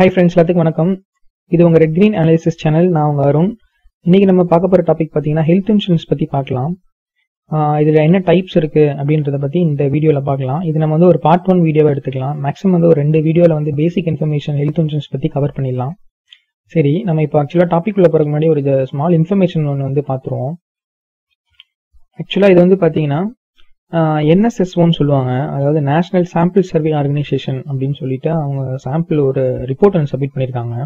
Hi friends எல்லாத்துக்கும் வணக்கம். இது உங்கள் ரெட் கிரீன் அனாலிசிஸ் சேனல் நான் உங்கள் அருண். இன்னைக்கு நம்ம பார்க்க போகிற டாபிக் பார்த்தீங்கன்னா ஹெல்த் இன்சூரன்ஸ் பற்றி பார்க்கலாம். இதில் என்ன டைப்ஸ் இருக்கு அப்படின்றத பற்றி இந்த வீடியோவில் பார்க்கலாம். இது நம்ம வந்து ஒரு பார்ட் ஒன் வீடியோவை எடுத்துக்கலாம். மேக்ஸிமம் வந்து ஒரு ரெண்டு வீடியோவில் வந்து பேசிக் இன்ஃபர்மேஷன் ஹெல்த் இன்சூரன்ஸ் பற்றி கவர் பண்ணிடலாம். சரி நம்ம இப்போ ஆக்சுவலாக டாபிக் உள்ள போகிறதுக்கு முன்னாடி ஒரு ஸ்மால் இன்ஃபர்மேஷன் ஒன்று வந்து பார்த்துருவோம். ஆக்சுவலாக இது வந்து பார்த்தீங்கன்னா என்எஸ்எஸ்ஓன்னு சொல்லுவாங்க. அதாவது நேஷனல் சாம்பிள் சர்வே ஆர்கனைசேஷன் அப்படின்னு சொல்லிட்டு அவங்க சாம்பிள் ஒரு ரிப்போர்ட் ஒன்று சப்மிட் பண்ணியிருக்காங்க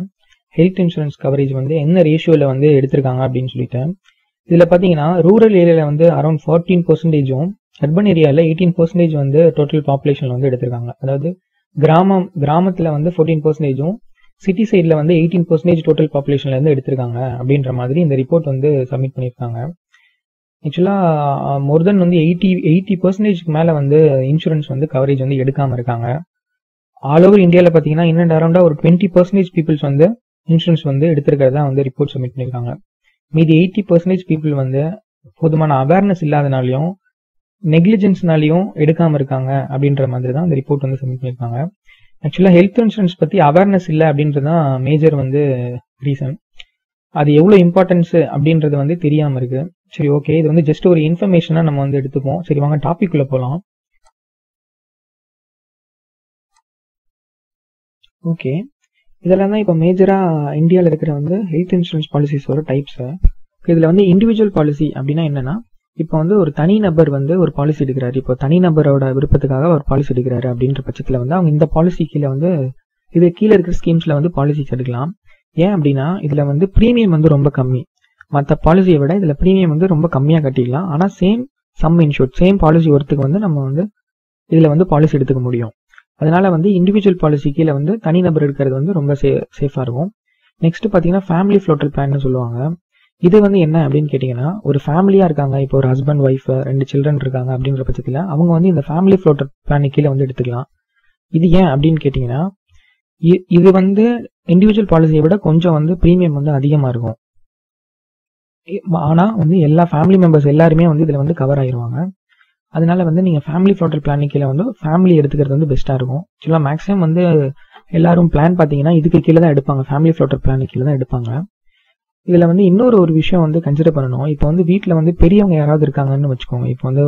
ஹெல்த் இன்சூரன்ஸ் கவரேஜ் வந்து என்ன ரேஷியோவில் வந்து எடுத்திருக்காங்க அப்படின்னு சொல்லிட்டு. இதில் பார்த்தீங்கன்னா ரூரல் ஏரியாவில் வந்து அரௌண்ட் ஃபார்ட்டீன் பர்சன்டேஜும் அர்பன் ஏரியாவில் எயிட்டீன் பர்சன்டேஜ் வந்து டோட்டல் பாப்புலேஷனில் வந்து எடுத்திருக்காங்க. அதாவது கிராமம் கிராமத்தில் வந்து ஃபோர்டீன் பர்சன்டேஜும் சிட்டி சைடில் வந்து எயிட்டீன் பர்சன்டேஜ் டோட்டல் பாப்புலேஷன்லேருந்து எடுத்திருக்காங்க அப்படின்ற மாதிரி இந்த ரிப்போர்ட் வந்து சப்மிட் பண்ணியிருக்காங்க ஆக்சுவலாக மோர் தென் வந்து எயிட்டி எயிட்டி பர்சன்டேஜ்க்கு மேலே வந்து இன்சூரன்ஸ் வந்து கவரேஜ் வந்து எடுக்காமல் இருக்காங்க. ஆல் ஓவர் இந்தியாவில் பார்த்தீங்கன்னா இன்னும் அரௌண்டாக ஒரு டுவெண்ட்டி பர்சன்டேஜ் பீப்புள்ஸ் வந்து இன்சூரன்ஸ் வந்து எடுத்திருக்கிறதா வந்து ரிப்போர்ட் சப்மிட் பண்ணியிருக்காங்க மீதி எயிட்டி பர்சன்டேஜ் பீப்புள் வந்து போதுமான அவேர்னஸ் இல்லாதனாலையும் நெக்லிஜென்ஸ்னாலையும் எடுக்காமல் இருக்காங்க அப்படின்ற மாதிரி தான் அந்த ரிப்போர்ட் வந்து சப்மிட் பண்ணியிருக்காங்க ஆக்சுவலாக ஹெல்த் இன்சூரன்ஸ் பற்றி அவேர்னஸ் இல்லை அப்படின்றது தான் மேஜர் வந்து ரீசன் அது எவ்வளோ இம்பார்ட்டன்ஸ் அப்படின்றது வந்து தெரியாமல் இருக்கு. சரி ஓகே இது வந்து ஜஸ்ட் ஒரு இன்ஃபர்மேஷனாக நம்ம வந்து எடுத்துப்போம். சரி வாங்க டாபிக் உள்ள போகலாம் ஓகே இதெல்லாம் தான் இப்போ மேஜராக இந்தியாவில் இருக்கிற வந்து ஹெல்த் இன்சூரன்ஸ் பாலிசிஸோட டைப்ஸு இதில் வந்து இண்டிவிஜுவல் பாலிசி அப்படின்னா என்னன்னா இப்போ வந்து ஒரு தனி நபர் வந்து ஒரு பாலிசி எடுக்கிறாரு. இப்போ தனி நபரோட விருப்பத்துக்காக ஒரு பாலிசி எடுக்கிறாரு அப்படின்ற பட்சத்தில் வந்து அவங்க இந்த பாலிசி கீழே வந்து இது கீழே இருக்கிற ஸ்கீம்ஸில் வந்து பாலிசிஸ் எடுக்கலாம். ஏன் அப்படின்னா இதில் வந்து ப்ரீமியம் வந்து ரொம்ப கம்மி. மற்ற பாலிசியை விட இதில் ப்ரீமியம் வந்து ரொம்ப கம்மியாக கட்டிக்கலாம் ஆனால் same sum insured same policy ஒருத்துக்கு வந்து நம்ம வந்து இதில் வந்து பாலிசி எடுத்துக்க முடியும். அதனால் வந்து இண்டிவிஜுவல் பாலிசி கீழே வந்து தனிநபர் எடுக்கிறது வந்து ரொம்ப சே சேஃபாக இருக்கும். நெக்ஸ்ட் பார்த்தீங்கன்னா ஃபேமிலி ஃப்ளோட்டல் பிளான்னு சொல்லுவாங்க. இது வந்து என்ன அப்படின்னு கேட்டிங்கன்னா ஒரு ஃபேமிலியாக இருக்காங்க இப்போ ஒரு ஹஸ்பண்ட் ஒய்ஃப் ரெண்டு சில்ட்ரன் இருக்காங்க அப்படிங்கிற பட்சத்தில் அவங்க வந்து இந்த ஃபேமிலி ஃப்ளோட்டல் பிளான் கீழே வந்து எடுத்துக்கலாம். இது ஏன் அப்படின்னு கேட்டிங்கன்னா இது வந்து இண்டிவிஜுவல் பாலிசியை விட கொஞ்சம் வந்து ப்ரீமியம் வந்து அதிகமாக இருக்கும். ஆனால் வந்து எல்லா ஃபேமிலி மெம்பர்ஸ் எல்லாருமே வந்து இதில் வந்து கவர் ஆயிடுவாங்க அதனால வந்து நீங்கள் ஃபேமிலி ஃப்ளோட்டல் பிளான் கீழே வந்து ஃபேமிலி எடுத்துக்கிறது வந்து பெஸ்ட்டாக இருக்கும். ஆக்சுவலாக மேக்ஸிமம் வந்து எல்லாரும் பிளான் பார்த்தீங்கன்னா இதுக்கு கீழே தான் எடுப்பாங்க. ஃபேமிலி ஃப்ளோட்டல் பிளான் கீழே தான் எடுப்பாங்க. இதில் வந்து இன்னொரு ஒரு விஷயம் வந்து கன்சிடர் பண்ணணும். இப்போ வந்து வீட்டில் வந்து பெரியவங்க யாராவது இருக்காங்கன்னு வச்சுக்கோங்க. இப்போ வந்து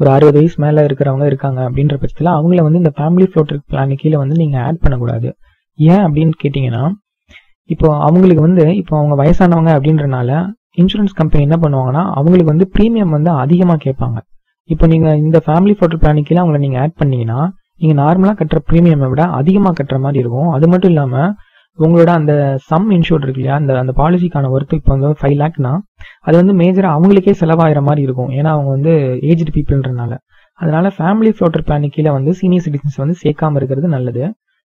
ஒரு அறுபது வயசு மேலே இருக்கிறவங்க இருக்காங்க அப்படின்ற பட்சத்தில் அவங்கள வந்து இந்த ஃபேமிலி ஃப்ளோட்டல் பிளான் கீழே வந்து நீங்கள் ஆட் பண்ணக்கூடாது. ஏன் அப்படின்னு கேட்டிங்கன்னா இப்போ அவங்களுக்கு வந்து இப்போ அவங்க வயசானவங்க அப்படின்றனால இன்சூரன்ஸ் கம்பெனி என்ன பண்ணுவாங்கன்னா அவங்களுக்கு வந்து ப்ரீமியம் வந்து அதிகமாக கேட்பாங்க. இப்போ நீங்கள் இந்த ஃபேமிலி ஃப்ளோட்டல் பிளான் அவங்கள நீங்கள் ஆட் பண்ணீங்கன்னா நீங்கள் நார்மலாக கட்டுற ப்ரீமியமை விட அதிகமாக கட்டுற மாதிரி இருக்கும். அது மட்டும் இல்லாமல் உங்களோட அந்த சம் இன்ஷூர்ட் இருக்கு இல்லையா அந்த அந்த பாலிசிக்கான ஒர்த்து இப்போ வந்து ஃபைவ் லேக்னா அது வந்து மேஜராக அவங்களுக்கே செலவாகிற மாதிரி இருக்கும். ஏன்னா அவங்க வந்து ஏஜ்டு பீப்புள்ன்றனால அதனால ஃபேமிலி ஃப்ளோட்டர் பிளான் கீழே வந்து சீனியர் சிட்டிசன்ஸ் வந்து சேர்க்காம இருக்கிறது நல்லது.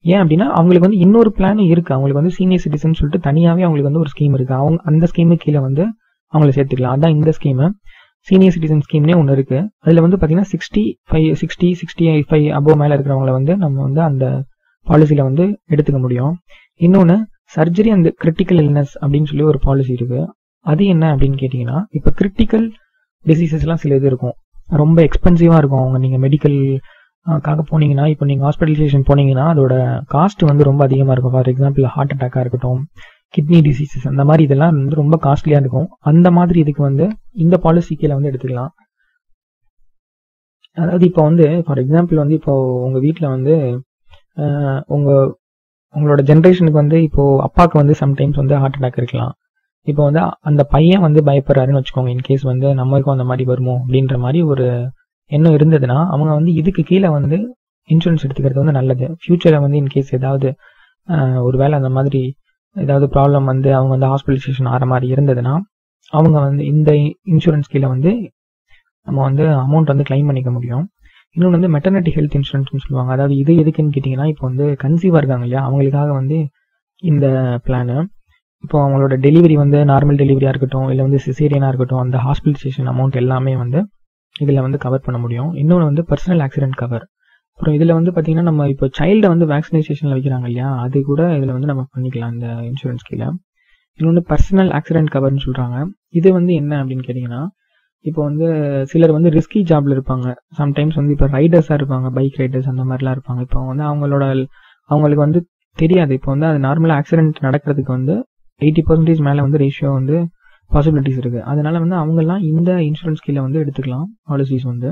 ஏன் அப்படின்னா அவங்களுக்கு வந்து இன்னொரு பிளான் இருக்கு. அவங்களுக்கு வந்து சீனியர் சிட்டிசன் சொல்லிட்டு தனியாகவே அவங்களுக்கு வந்து ஒரு ஸ்கீம் இருக்கு. அவங்க அந்த ஸ்கீமு கீழே வந்து அவங்கள சேர்த்துக்கலாம். அதான் இந்த ஸ்கீமு சீனியர் சிட்டிசன் ஸ்கீம்னே ஒன்று இருக்கு. அதில் வந்து பார்த்தீங்கன்னா sixty five sixty sixty five above மேலே இருக்கிறவங்கள வந்து நம்ம வந்து அந்த பாலிசியில் வந்து எடுத்துக்க முடியும். இன்னொன்று சர்ஜரி அந்த கிரிட்டிக்கல் இல்னஸ் அப்படின்னு சொல்லி ஒரு பாலிசி இருக்கு. அது என்ன அப்படின்னு கேட்டிங்கன்னா இப்போ கிரிட்டிக்கல் டிசீசஸ்லாம் சில இது இருக்கும். ரொம்ப எக்ஸ்பென்சிவாக இருக்கும். அவங்க நீங்கள் மெடிக்கல் காக போனீங்கன்னா இப்போ நீங்கள் ஹாஸ்பிட்டலைசேஷன் போனீங்கன்னா அதோட காஸ்ட் வந்து ரொம்ப அதிகமாக இருக்கும். ஃபார் எக்ஸாம்பிள் ஹார்ட் அட்டாக்காக இருக்கட்டும் கிட்னி டிசீசஸ் அந்த மாதிரி இதெல்லாம் வந்து ரொம்ப காஸ்ட்லியாக இருக்கும். அந்த மாதிரி இதுக்கு வந்து இந்த பாலிசி கீழே வந்து எடுத்துக்கலாம். அதாவது இப்போ வந்து ஃபார் எக்ஸாம்பிள் வந்து இப்போ உங்கள் வீட்டில் வந்து உங்கள் உங்களோட ஜென்ரேஷனுக்கு வந்து இப்போ அப்பாவுக்கு வந்து சம்டைம்ஸ் வந்து ஹார்ட் அட்டாக் இருக்கலாம். இப்போ வந்து அந்த பையன் வந்து பயப்படுறாருன்னு வச்சுக்கோங்க இன்கேஸ் வந்து நம்மளுக்கும் அந்த மாதிரி வருமோ அப்படின்ற மாதிரி ஒரு எண்ணம் இருந்ததுன்னா அவங்க வந்து இதுக்கு கீழே வந்து இன்சூரன்ஸ் எடுத்துக்கிறது வந்து நல்லது. ஃபியூச்சரில் வந்து இன்கேஸ் ஏதாவது ஒரு வேளை அந்த மாதிரி ஏதாவது ப்ராப்ளம் வந்து அவங்க வந்து ஹாஸ்பிட்டலைசேஷன் ஆகிற மாதிரி இருந்ததுன்னா அவங்க வந்து இந்த இன்சூரன்ஸ் கீழே வந்து நம்ம வந்து அமௌண்ட் வந்து கிளைம் பண்ணிக்க முடியும். இன்னொன்று வந்து மெட்டர்னிட்டி ஹெல்த் இன்சூரன்ஸ்னு சொல்லுவாங்க. அதாவது இது எதுக்குன்னு கேட்டிங்கன்னா இப்போ வந்து கன்சீவாக இருக்காங்க இல்லையா அவங்களுக்காக வந்து இந்த பிளானு இப்போ அவங்களோட டெலிவரி வந்து நார்மல் டெலிவரியாக இருக்கட்டும் இல்லை வந்து சிசேரியனாக இருக்கட்டும் அந்த ஹாஸ்பிட்டலைசேஷன் அமௌண்ட் எல்லாமே வந்து இதில் வந்து கவர் பண்ண முடியும். இன்னொன்று வந்து பர்சனல் ஆக்சிடென்ட் கவர் அப்புறம் இதில் வந்து பார்த்தீங்கன்னா நம்ம இப்போ சைல்டை வந்து வேக்சினேஷனில் வைக்கிறாங்க இல்லையா? அது கூட இதில் வந்து நம்ம பண்ணிக்கலாம் இந்த இன்சூரன்ஸ் கீழே. இன்னொன்று பர்சனல் ஆக்சிடென்ட் கவர்னு சொல்கிறாங்க இது வந்து என்ன அப்படின்னு கேட்டிங்கன்னா இப்போ வந்து சிலர் வந்து ரிஸ்கி ஜாப்ல இருப்பாங்க. சம்டைம்ஸ் வந்து இப்போ ரைடர்ஸாக இருப்பாங்க பைக் ரைடர்ஸ் அந்த மாதிரிலாம் இருப்பாங்க. இப்போ வந்து அவங்களோட அவங்களுக்கு வந்து தெரியாது. இப்போ வந்து அது நார்மலாக ஆக்சிடென்ட் நடக்கிறதுக்கு வந்து எயிட்டி பர்சன்டேஜ் மேலே வந்து ரேஷியோ வந்து பாசிபிலிட்டிஸ் இருக்குது அதனால வந்து அவங்கெல்லாம் இந்த இன்சூரன்ஸ் கீழே வந்து எடுத்துக்கலாம் பாலிசிஸ் வந்து.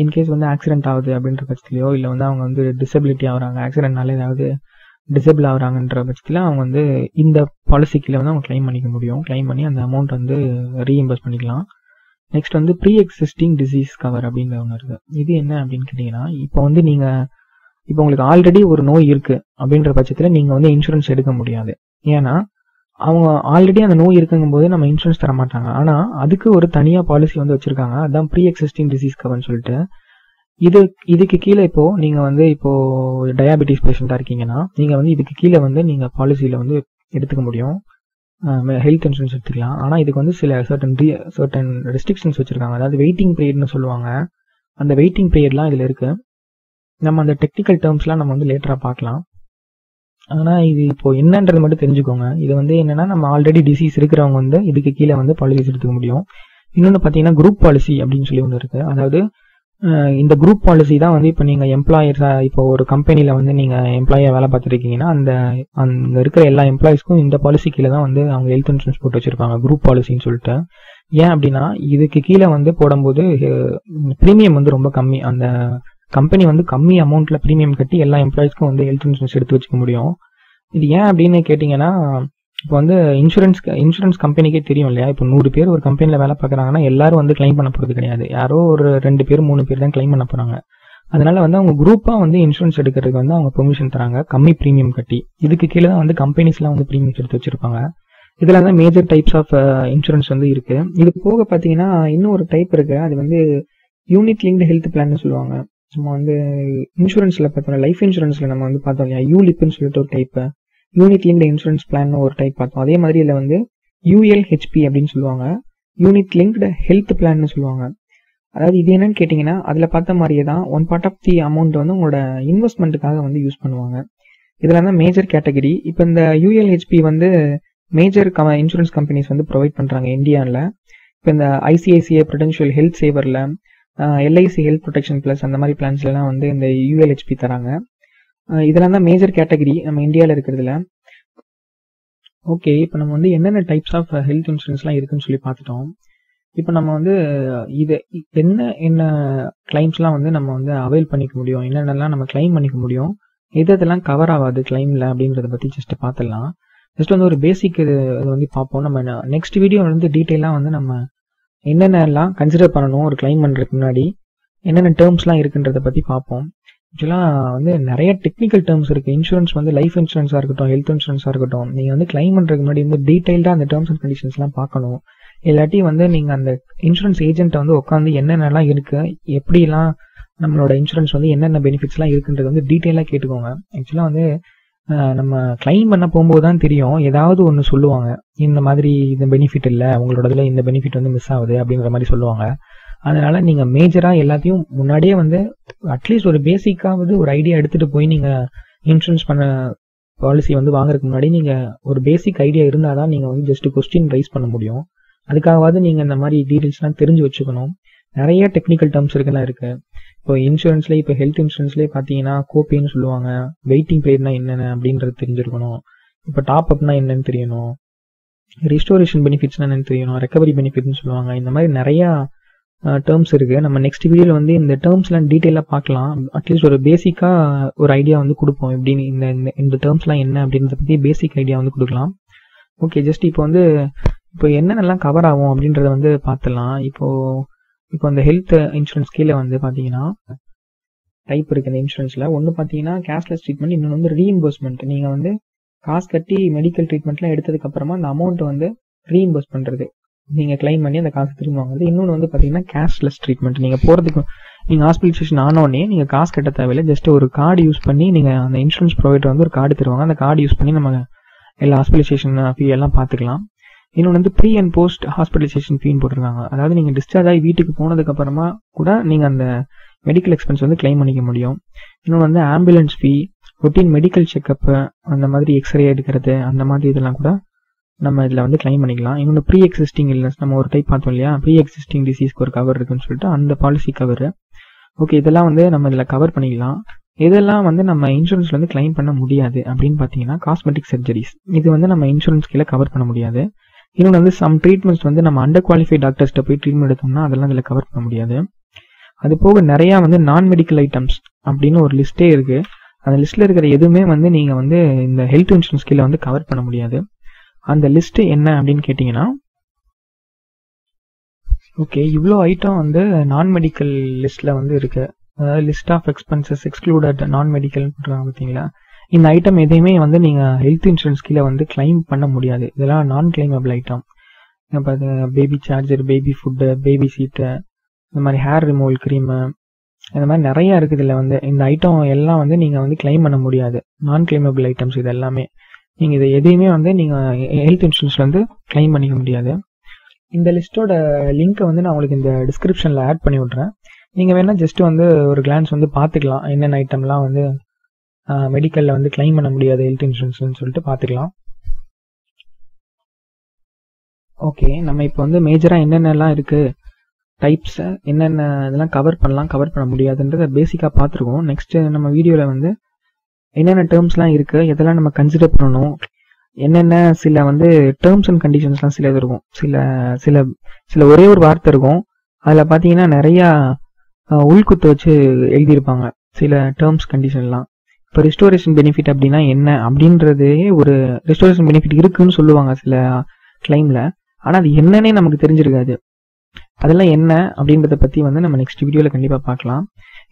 இன்கேஸ் வந்து ஆக்சிடென்ட் ஆகுது அப்படின்ற பட்சத்துலையோ இல்லை வந்து அவங்க வந்து டிசபிலிட்டி ஆகுறாங்க ஆக்சிடென்ட்னால ஏதாவது டிசபிள் ஆகுறாங்கன்ற பட்சத்தில் அவங்க வந்து இந்த பாலிசி கீழே வந்து அவங்க கிளைம் பண்ணிக்க முடியும். கிளைம் பண்ணி அந்த அமௌண்ட் வந்து ரீஇம்பர்ஸ் பண்ணிக்கலாம். நெக்ஸ்ட் வந்து ப்ரீ எக்ஸிஸ்டிங் டிசீஸ் கவர் அப்படிங்கிற ஒன்று இருக்குது இது என்ன அப்படின்னு கேட்டிங்கன்னா இப்போ வந்து நீங்கள் இப்போ உங்களுக்கு ஆல்ரெடி ஒரு நோய் இருக்குது அப்படின்ற பட்சத்தில் நீங்கள் வந்து இன்சூரன்ஸ் எடுக்க முடியாது. ஏன்னா அவங்க ஆல்ரெடி அந்த நோய் இருக்குங்கும் போது நம்ம இன்சூரன்ஸ் தர மாட்டாங்க ஆனால் அதுக்கு ஒரு தனியாக பாலிசி வந்து வச்சுருக்காங்க. அதான் ப்ரீ எக்ஸிஸ்டிங் டிசீஸ் கவர்னு சொல்லிட்டு. இது இதுக்கு கீழே இப்போ நீங்க வந்து இப்போ டயாபெட்டிஸ் பேஷண்டா இருக்கீங்கன்னா நீங்க வந்து இதுக்கு கீழே வந்து நீங்க பாலிசியில வந்து எடுத்துக்க முடியும். ஹெல்த் இன்சூரன்ஸ் எடுத்துக்கலாம். ஆனால் இதுக்கு வந்து சில சர்டன் சர்டன் ரெஸ்ட்ரிக்ஷன்ஸ் வச்சிருக்காங்க. அதாவது வெயிட்டிங் பீரியட்னு சொல்லுவாங்க. அந்த வெயிட்டிங் பீரியட்லாம் இதில் இருக்கு. நம்ம அந்த டெக்னிக்கல் டேர்ம்ஸ்லாம் நம்ம வந்து லேட்டராக பார்க்கலாம். ஆனால் இது இப்போ என்னன்றது மட்டும் தெரிஞ்சுக்கோங்க. இது வந்து என்னன்னா நம்ம ஆல்ரெடி டிசீஸ் இருக்கிறவங்க வந்து இதுக்கு கீழே வந்து பாலிசிஸ் எடுத்துக்க முடியும். இன்னொன்று பார்த்தீங்கன்னா குரூப் பாலிசி அப்படின்னு சொல்லி ஒன்று இருக்குது அதாவது இந்த குரூப் பாலிசி தான் வந்து இப்போ நீங்கள் எம்ப்ளாயர்ஸாக இப்போ ஒரு கம்பெனியில் வந்து நீங்கள் எம்ப்ளாயாக வேலை பார்த்துருக்கீங்கன்னா அந்த அங்கே இருக்கிற எல்லா எம்ப்ளாயிஸ்க்கும் இந்த பாலிசி கீழே தான் வந்து அவங்க ஹெல்த் இன்சூரன்ஸ் போட்டு வச்சிருப்பாங்க குரூப் பாலிசின்னு சொல்லிட்டு. ஏன் அப்படின்னா இதுக்கு கீழே வந்து போடும்போது ப்ரீமியம் வந்து ரொம்ப கம்மி. அந்த கம்பெனி வந்து கம்மி அமௌண்ட்ல ப்ரீமியம் கட்டி எல்லா எம்ப்ளாயிஸ்க்கும் வந்து ஹெல்த் இன்சூரன்ஸ் எடுத்து வச்சுக்க முடியும். இது ஏன் அப்படின்னு கேட்டிங்கன்னா இப்போ வந்து இன்சூரன்ஸ் இன்சூரன்ஸ் கம்பெனிக்கே தெரியும் இல்லையா? இப்போ நூறு பேர் ஒரு கம்பெனியில் வேலை பார்க்குறாங்கன்னா எல்லாரும் வந்து கிளைம் பண்ண போகிறது கிடையாது. யாரோ ஒரு ரெண்டு பேர் மூணு பேர் தான் கிளைம் பண்ண போகிறாங்க அதனால வந்து அவங்க குரூப்பாக வந்து இன்சூரன்ஸ் எடுக்கிறதுக்கு வந்து அவங்க பெர்மிஷன் தராங்க. கம்மி ப்ரீமியம் கட்டி. இதுக்கு கீழே தான் வந்து கம்பெனிஸ்லாம் வந்து ப்ரீமியம் எடுத்து வச்சிருப்பாங்க. இதில் தான் மேஜர் டைப்ஸ் ஆஃப் இன்சூரன்ஸ் வந்து இருக்கு. இது போக பார்த்தீங்கன்னா இன்னும் ஒரு டைப் இருக்கு. அது வந்து யூனிட் லிங்க்டு ஹெல்த் பிளான் சொல்லுவாங்க. நம்ம வந்து இன்சூரன்ஸில் பார்த்தோம் லைஃப் இன்சூரன்ஸில் நம்ம வந்து பார்த்தோம் இல்லையா? யூலிப்னு சொல்லிட்டு ஒரு type unit link insurance plan ஒரு டைப் பார்த்தோம். அதே மாதிரி இதில் வந்து யூஎல்ஹெச்பி அப்படின்னு சொல்லுவாங்க. யூனிட் லிங்க்டு ஹெல்த் பிளான்னு சொல்லுவாங்க. அதாவது இது என்னன்னு கேட்டிங்கன்னா அதில் பார்த்த மாதிரியே தான் one part of the amount வந்து உங்களோட இன்வெஸ்ட்மெண்ட்டுக்காக வந்து யூஸ் பண்ணுவாங்க. இதில் தான் மேஜர் கேட்டகரி இப்போ இந்த யூஎல்ஹெச்பி வந்து மேஜர் இன்சூரன்ஸ் கம்பெனிஸ் வந்து ப்ரொவைட் பண்ணுறாங்க இந்தியாவில் இப்போ இந்த ஐசிஐசிஐ ப்ரொடென்ஷியல் ஹெல்த் சேவரில் எல்ஐசி ஹெல்த் ப்ரொடெக்ஷன் ப்ளஸ் அந்த மாதிரி பிளான்ஸ்லாம் வந்து இந்த யூஎல்ஹெச்பி தராங்க. இதெல்லாம் தான் மேஜர் கேட்டகரி நம்ம இந்தியாவில் இருக்கிறதுல. ஓகே இப்போ நம்ம வந்து என்னென்ன டைப்ஸ் ஆஃப் ஹெல்த் இன்சூரன்ஸ்லாம் இருக்குன்னு சொல்லி பார்த்துட்டோம். இப்போ நம்ம வந்து இது என்ன என்ன கிளைம்ஸ்லாம் வந்து நம்ம வந்து அவைல் பண்ணிக்க முடியும்? என்னென்னலாம் நம்ம கிளைம் பண்ணிக்க முடியும்? எது இதெல்லாம் கவர் ஆகாது கிளைமில் அப்படின்றத பற்றி ஜஸ்ட் பார்த்துடலாம். ஜஸ்ட் வந்து ஒரு பேசிக் இது வந்து பார்ப்போம். நம்ம நெக்ஸ்ட் வீடியோ வந்து டீட்டெயிலாக வந்து நம்ம என்னென்னலாம் கன்சிடர் பண்ணணும்? ஒரு கிளைம் பண்ணுறதுக்கு முன்னாடி என்னென்ன டேர்ம்ஸ்லாம் இருக்குன்றத பற்றி பார்ப்போம். ஆக்சுவலாக வந்து நிறைய டெக்னிக்கல் டேர்ம்ஸ் இருக்குது இன்சூரன்ஸ் வந்து லைஃப் இன்சூரன்ஸாக இருக்கட்டும் ஹெல்த் இன்சூரன்ஸாக இருக்கட்டும். நீங்கள் வந்து கிளைம் பண்ணுறதுக்கு முன்னாடி வந்து டீட்டெயில்டாக அந்த டேர்ம்ஸ் அண்ட் கண்டிஷன்ஸ்லாம் பார்க்கணும். இல்லாட்டி வந்து நீங்கள் அந்த இன்சூரன்ஸ் ஏஜென்ட்டை வந்து உட்காந்து என்னென்னலாம் இருக்குது எப்படிலாம் நம்மளோட இன்சூரன்ஸ் வந்து என்னென்ன பெனிஃபிட்ஸ்லாம் இருக்குன்றது வந்து டீட்டெயிலாக கேட்டுக்கோங்க. ஆக்சுவலாக வந்து நம்ம கிளைம் பண்ண போகும்போது தான் தெரியும். ஏதாவது ஒன்று சொல்லுவாங்க. இந்த மாதிரி இந்த பெனிஃபிட் இல்லை உங்களோடதுல இந்த பெனிஃபிட் வந்து மிஸ் ஆகுது அப்படிங்கிற மாதிரி சொல்லுவாங்க. அதனால நீங்கள் மேஜராக எல்லாத்தையும் முன்னாடியே வந்து அட்லீஸ்ட் ஒரு பேசிக்காவது ஒரு ஐடியா எடுத்துகிட்டு போய் நீங்கள் இன்சூரன்ஸ் பண்ண பாலிசி வந்து வாங்குறதுக்கு முன்னாடி நீங்கள் ஒரு பேசிக் ஐடியா இருந்தால் தான் நீங்கள் வந்து ஜஸ்ட் கொஸ்டின் ரைஸ் பண்ண முடியும். அதுக்காகவாவது நீங்கள் இந்த மாதிரி டீட்டெயில்ஸ்லாம் தெரிஞ்சு வச்சுக்கணும். நிறைய டெக்னிக்கல் டேர்ம்ஸ் இருக்குலாம் இருக்குது இப்போ இன்சூரன்ஸில் இப்போ ஹெல்த் இன்சூரன்ஸ்லேயே பார்த்தீங்கன்னா கோபேன்னு சொல்லுவாங்க. வெயிட்டிங் பீரியட்னா என்னென்ன அப்படின்றது தெரிஞ்சிருக்கணும். இப்போ டாப் அப்னா என்னன்னு தெரியணும். ரிஸ்டோரேஷன் பெனிஃபிட்ஸ்னா என்னன்னு தெரியணும். ரெக்கவரி பெனிஃபிட்னு சொல்லுவாங்க. இந்த மாதிரி நிறையா டேர்ம்ஸ் இருக்கு. நம்ம நெக்ஸ்ட் வீடியோவில் வந்து இந்த டேர்ம்ஸ்லாம் டீட்டெயிலாக பார்க்கலாம். அட்லீஸ்ட் ஒரு பேசிக்காக ஒரு ஐடியா வந்து கொடுப்போம். எப்படின்னு இந்த இந்த டேர்ம்ஸ்லாம் என்ன அப்படின்றத பற்றி பேசிக் ஐடியா வந்து கொடுக்கலாம். ஓகே ஜஸ்ட் இப்போ வந்து இப்போ என்னென்னலாம் கவர் ஆகும் அப்படின்றத வந்து பார்த்துலாம் இப்போது இப்போ அந்த ஹெல்த் இன்சூரன்ஸ் கீழே வந்து பார்த்தீங்கன்னா டைப் இருக்கு இந்த இன்சூரன்ஸில் ஒன்று பார்த்தீங்கன்னா கேஷ்லெஸ் ட்ரீட்மெண்ட் இன்னொன்று வந்து ரீஇம்பர்ஸ்மெண்ட் நீங்கள் வந்து காசு கட்டி மெடிக்கல் ட்ரீட்மெண்ட்லாம் எடுத்ததுக்கப்புறமா அந்த அமௌண்ட் வந்து ரீஇம்பர்ஸ் பண்ணுறது நீங்கள் கிளைம் பண்ணி அந்த காசு திரும்ப வாங்குறது. இன்னொன்று வந்து பார்த்தீங்கன்னா கேஷ்லெஸ் ட்ரீட்மெண்ட் நீங்கள் போகிறதுக்கு நீங்கள் ஹாஸ்பிட்டலைசேஷன் ஆனோடனே நீங்கள் காசு கட்ட தேவையில்லை. ஜஸ்ட் ஒரு கார்டு யூஸ் பண்ணி நீங்கள் அந்த இன்சூரன்ஸ் ப்ரொவைடர் வந்து ஒரு கார்டு தருவாங்க. அந்த கார்டு யூஸ் பண்ணி நம்ம எல்லா ஹாஸ்பிட்டலைசேஷன் ஃபீ எல்லாம் பார்த்துக்கலாம். இன்னொன்று வந்து ப்ரீ அண்ட் போஸ்ட் ஹாஸ்பிட்டலைசேஷன் ஃபீன் போட்டிருக்காங்க. அதாவது நீங்கள் டிஸ்சார்ஜ் ஆகி வீட்டுக்கு போனதுக்கப்புறமா கூட நீங்கள் அந்த மெடிக்கல் எக்ஸ்பென்ஸ் வந்து கிளைம் பண்ணிக்க முடியும். இன்னொன்று வந்து ambulance fee routine medical checkup அந்த மாதிரி எக்ஸ்ரே எடுக்கிறது அந்த மாதிரி இதெல்லாம் கூட நம்ம இதில் வந்து கிளைம் பண்ணிக்கலாம். இன்னொன்று ப்ரீ எக்ஸிஸ்டிங் இல்னஸ் நம்ம ஒரு டைப் பார்த்தோம் இல்லையா? ப்ரீ எக்ஸிஸ்டிங் டிசீஸ்க்கு ஒரு கவர் இருக்குன்னு சொல்லிட்டு அந்த பாலிசி கவர் ஓகே இதெல்லாம் வந்து நம்ம இதில் கவர் பண்ணிக்கலாம். இதெல்லாம் வந்து நம்ம இன்சூரன்ஸ்ல வந்து கிளைம் பண்ண முடியாது அப்படின்னு பார்த்தீங்கன்னா காஸ்மெட்டிக் சர்ஜரிஸ் இது வந்து நம்ம இன்சூரன்ஸ் கீழே கவர் பண்ண முடியாது. இன்னொன்று வந்து சம் ட்ரீட்மெண்ட்ஸ் வந்து நம்ம அண்டர் குவாலிஃபைட் டாக்டர்ஸ்கிட்ட போய் ட்ரீட்மெண்ட் எடுத்தோம்னா அதெல்லாம் இதில் கவர் பண்ண முடியாது. அது போக நிறையா வந்து நான் மெடிக்கல் ஐட்டம்ஸ் அப்படின்னு ஒரு லிஸ்ட்டே இருக்கு. அந்த லிஸ்ட்ல இருக்கிற எதுவுமே வந்து நீங்கள் வந்து இந்த ஹெல்த் இன்சூரன்ஸ் கீழே வந்து கவர் பண்ண முடியாது. அந்த லிஸ்ட் என்ன அப்படின்னு கேட்டிங்கன்னா ஓகே இவ்வளோ ஐட்டம் வந்து நான் மெடிக்கல் லிஸ்ட்டில் வந்து இருக்கு. அதாவது லிஸ்ட் ஆஃப் எக்ஸ்பென்சஸ் எக்ஸ்க்ளூடட் நான் மெடிக்கல்னு போட்டுருக்காங்க பார்த்தீங்களா? இந்த ஐட்டம் எதையுமே வந்து நீங்கள் ஹெல்த் இன்சூரன்ஸ் கீழே வந்து கிளைம் பண்ண முடியாது. இதெல்லாம் non claimable item baby charger baby food baby seat இந்த மாதிரி ஹேர் ரிமூவல் க்ரீமு இந்த மாதிரி நிறைய இருக்குது இதில் வந்து. இந்த ஐட்டம் எல்லாம் வந்து நீங்கள் வந்து கிளைம் பண்ண முடியாது. நான் கிளைமபிள் ஐட்டம்ஸ் இது எல்லாமே. நீங்கள் இதை எதையுமே வந்து நீங்கள் ஹெல்த் இன்சூரன்ஸில் வந்து கிளைம் பண்ணிக்க முடியாது. இந்த லிஸ்ட்டோட லிங்க்கை வந்து நான் உங்களுக்கு இந்த டிஸ்கிரிப்ஷனில் ஆட் பண்ணி விட்றேன் நீங்கள் வேணால் ஜஸ்ட் வந்து ஒரு கிளான்ஸ் வந்து பார்த்துக்கலாம். என்னென்ன ஐட்டம்லாம் வந்து மெடிக்கலில் வந்து கிளைம் பண்ண முடியாது ஹெல்த் இன்சூரன்ஸ்னு சொல்லிட்டு பார்த்துக்கலாம். ஓகே நம்ம இப்போ வந்து மேஜராக என்னென்னலாம் இருக்குது டைப்ஸை என்னென்ன இதெல்லாம் கவர் பண்ணலாம் கவர் பண்ண முடியாதுன்றத பேசிக்காக பார்த்துருக்கோம். நெக்ஸ்ட் நம்ம வீடியோவில் வந்து என்னென்ன டேர்ம்ஸ்லாம் இருக்குது எதெல்லாம் நம்ம கன்சிடர் பண்ணணும்? என்னென்ன சில வந்து டேர்ம்ஸ் அண்ட் கண்டிஷன்ஸ்லாம் சில இது இருக்கும். சில சில சில ஒரே ஒரு வார்த்தை இருக்கும். அதில் பார்த்தீங்கன்னா நிறையா உள்குத்து வச்சு எழுதியிருப்பாங்க. சில டேர்ம்ஸ் கண்டிஷன்லாம் இப்போ ரெஸ்டோரேஷன் பெனிஃபிட் அப்படின்னா என்ன? அப்படின்றதே ஒரு ரிஸ்டோரேஷன் பெனிஃபிட் இருக்குன்னு சொல்லுவாங்க சில கிளைமில் ஆனால் அது என்னன்னே நமக்கு தெரிஞ்சிருக்காது. அதெல்லாம் என்ன அப்படின்றத பற்றி வந்து நம்ம நெக்ஸ்ட் வீடியோவில் கண்டிப்பாக பார்க்கலாம்.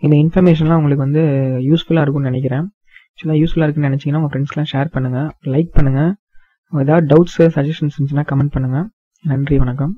இந்த இன்ஃபர்மேஷன்லாம் உங்களுக்கு வந்து யூஸ்ஃபுல்லாக இருக்கும்னு நினைக்கிறேன். ஆக்சுவலாக யூஸ்ஃபுல்லாக இருக்குன்னு நினச்சிங்கன்னா உங்கள் ஃப்ரெண்ட்ஸ்லாம் ஷேர் பண்ணுங்கள் லைக் பண்ணுங்கள் ஏதாவது டவுட்ஸு சஜஷன்ஸ் இருந்துச்சுன்னா கமெண்ட் பண்ணுங்கள் நன்றி வணக்கம்.